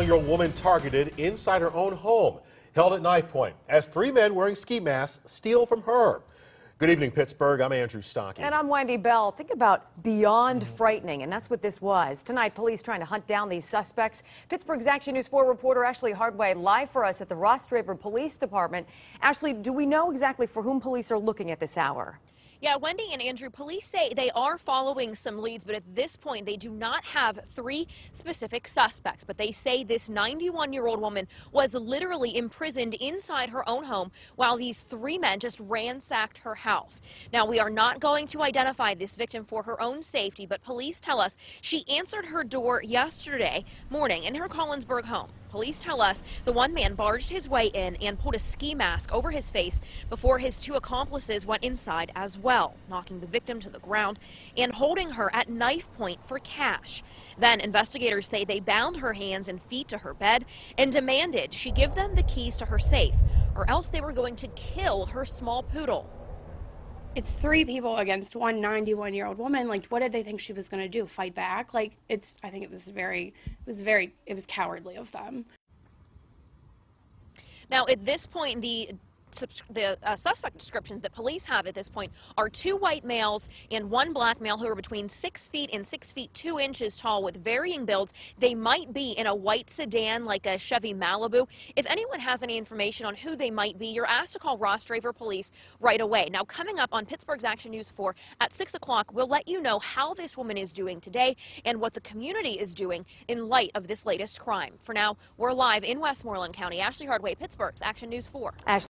91-year-old woman targeted inside her own home, held at knife point, as three men wearing ski masks steal from her. Good evening, Pittsburgh. I'm Andrew Stockey. And I'm Wendy Bell. Think about beyond frightening, and that's what this was. Tonight, police trying to hunt down these suspects. Pittsburgh's Action News 4 reporter Ashlie Hardway live for us at the Rostraver Police Department. Ashlie, do we know exactly for whom police are looking at this hour? Yeah, Wendy and Andrew, police say they are following some leads, but at this point they do not have three specific suspects. But they say this 91-year-old woman was literally imprisoned inside her own home while these three men just ransacked her house. Now, we are not going to identify this victim for her own safety, but police tell us she answered her door yesterday morning in her Collinsburg home. Police tell us the one man barged his way in and pulled a ski mask over his face before his two accomplices went inside as well, knocking the victim to the ground and holding her at knife point for cash. Then investigators say they bound her hands and feet to her bed and demanded she give them the keys to her safe or else they were going to kill her small poodle. It's three people against one 91 year old woman. Like, what did they think she was going to do? Fight back? Like, it's. I think it was very, it was very, it was cowardly of them. Now, at this point, the the uh, suspect descriptions that police have at this point are two white males and one black male who are between six feet and six feet two inches tall with varying builds. They might be in a white sedan like a Chevy Malibu. If anyone has any information on who they might be, you're asked to call Rostraver Police right away. Now, coming up on Pittsburgh's Action News 4 at 6 o'clock, we'll let you know how this woman is doing today and what the community is doing in light of this latest crime. For now, we're live in Westmoreland County. Ashlie Hardway, Pittsburgh's Action News 4. Ashlie